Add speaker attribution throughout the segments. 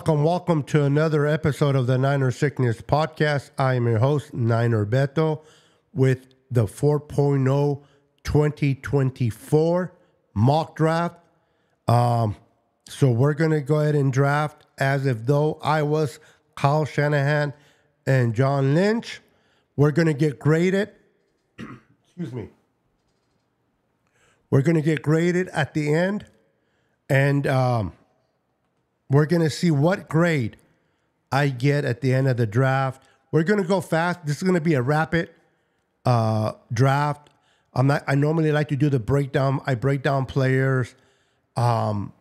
Speaker 1: Welcome, welcome to another episode of the Niner Sickness Podcast. I am your host, Niner Beto, with the 4.0 2024 mock draft. Um, so we're going to go ahead and draft as if though I was Kyle Shanahan and John Lynch. We're going to get graded. Excuse me. We're going to get graded at the end. And um, we're going to see what grade I get at the end of the draft. We're going to go fast. This is going to be a rapid uh, draft. I'm not. I normally like to do the breakdown. I break down players, um,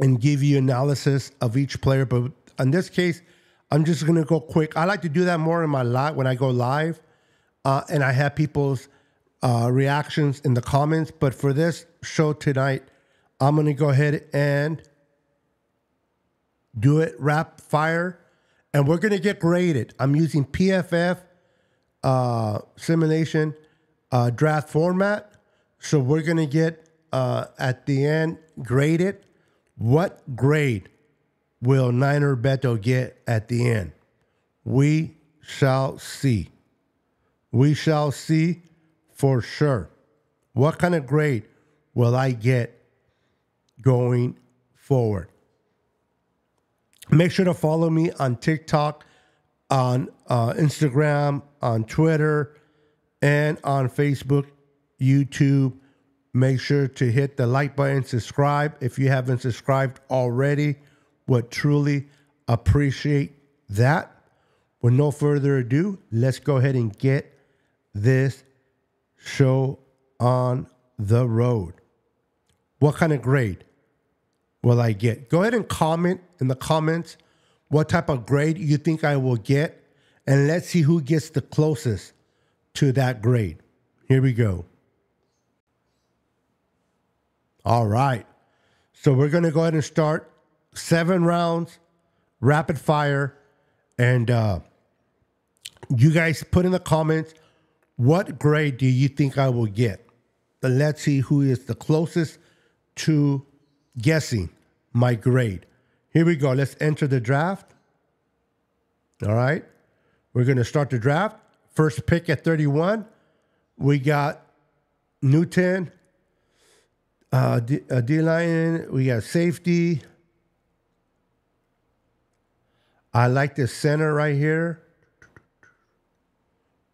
Speaker 1: and give you analysis of each player. But in this case, I'm just gonna go quick. I like to do that more in my live when I go live, uh, and I have people's uh, reactions in the comments. But for this show tonight, I'm gonna go ahead and do it rap fire, and we're gonna get graded. I'm using PFF uh, simulation uh, draft format. So we're going to get uh, at the end graded. What grade will Niner Beto get at the end? We shall see. We shall see for sure. What kind of grade will I get going forward? Make sure to follow me on TikTok, on uh, Instagram, on Twitter, and on Facebook, YouTube. Make sure to hit the like button, subscribe if you haven't subscribed already. Would truly appreciate that. With no further ado, let's go ahead and get this show on the road. What kind of grade will I get? Go ahead and comment in the comments what type of grade you think I will get, and let's see who gets the closest to that grade. Here we go. All right. So we're going to go ahead and start seven rounds, rapid fire. And uh, you guys put in the comments what grade do you think I will get? Then let's see who is the closest to guessing my grade. Here we go. Let's enter the draft. All right. We're going to start the draft. First pick at 31, we got Newton, uh, D, uh, line we got safety. I like this center right here.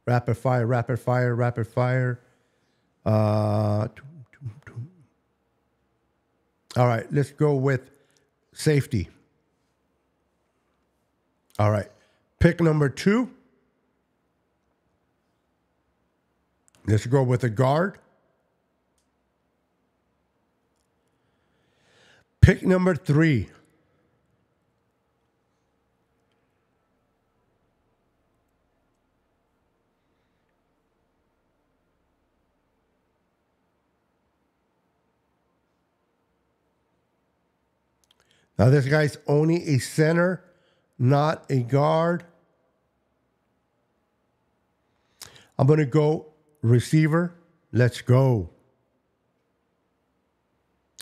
Speaker 1: Rapid fire, rapid fire, rapid fire. Uh, all right, let's go with safety. All right, pick number two. Let's go with a guard. Pick number three. Now, this guy's only a center, not a guard. I'm going to go receiver. Let's go.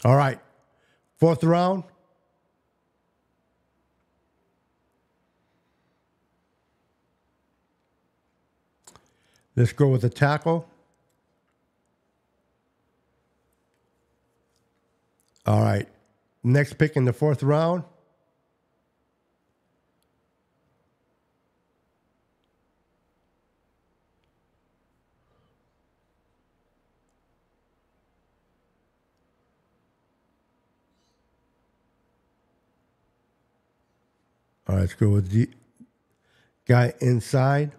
Speaker 1: All right. Fourth round. Let's go with the tackle. All right. Next pick in the fourth round. All right, let's go with the guy inside.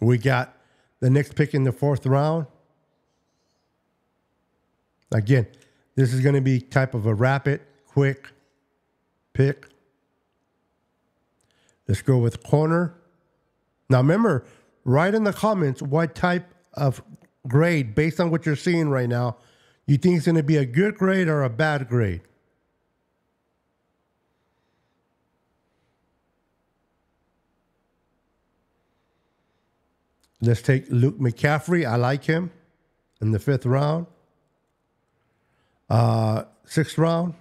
Speaker 1: We got the next pick in the fourth round. Again, this is going to be type of a rapid, quick pick. Let's go with corner. Now, remember, write in the comments what type of grade, based on what you're seeing right now, you think is going to be a good grade or a bad grade. Let's take Luke McCaffrey. I like him in the fifth round. Uh, sixth round.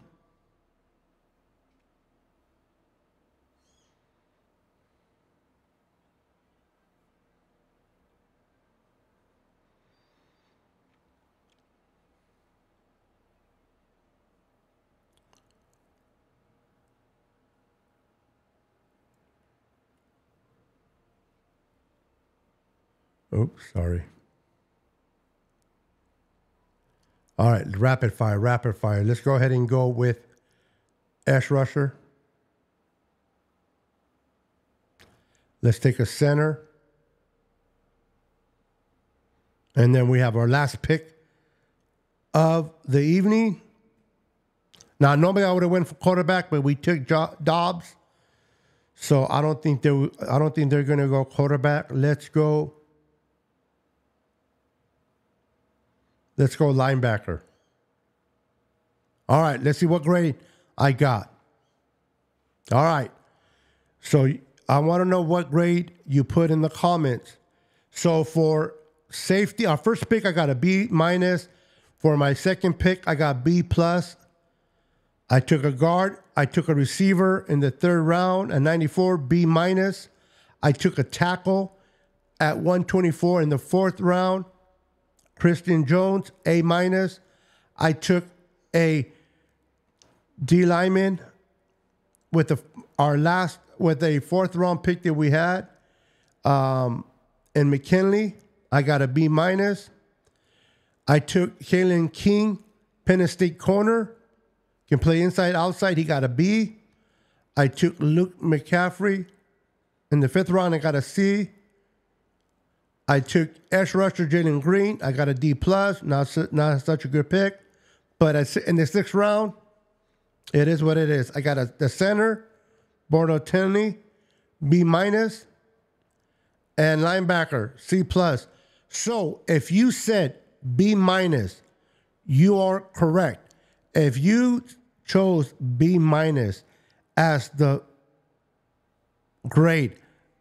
Speaker 1: Oops, sorry. All right, rapid fire, rapid fire. Let's go ahead and go with edge rusher. Let's take a center. And then we have our last pick of the evening. Now, normally I would have went for quarterback, but we took Dobbs. So I don't think they I don't think they're going to go quarterback. Let's go Let's go linebacker. All right, let's see what grade I got. All right. So I want to know what grade you put in the comments. So for safety, our first pick, I got a B minus. For my second pick, I got B plus. I took a guard. I took a receiver in the third round, a 94 B minus. I took a tackle at 124 in the fourth round. Christian Jones, A minus. I took a D lineman with the, our last with a fourth round pick that we had. Um, and McKinnley, I got a B minus. I took Kalen King, Penn State corner, can play inside outside. He got a B. I took Luke McCaffrey in the fifth round. I got a C. I took edge rusher, Jalen Green. I got a D plus. Not not such a good pick, but in the sixth round, it is what it is. I got a the center, Bortolini, B minus, and linebacker C plus. So if you said B minus, you are correct. If you chose B minus as the grade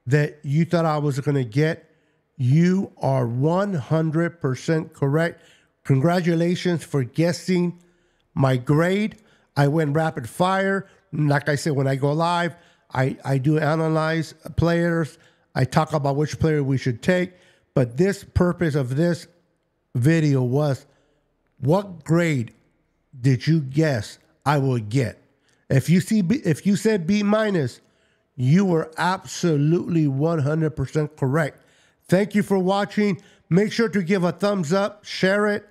Speaker 1: that you thought I was going to get, you are 100% correct. Congratulations for guessing my grade. I went rapid fire. Like I said, when I go live, I, I do analyze players. I talk about which player we should take. But this purpose of this video was what grade did you guess I will get? If you see B, if you said B minus, you were absolutely 100% correct. Thank you for watching. Make sure to give a thumbs up, share it,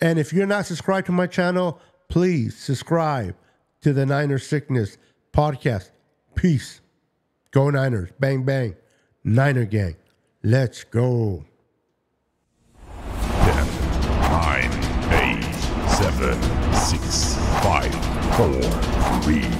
Speaker 1: and if you're not subscribed to my channel, please subscribe to the Niner Sickness podcast. Peace. Go Niners. Bang, bang. Niner gang. Let's go.
Speaker 2: 10, 9, 8, 7, 6, 5, 4, 3,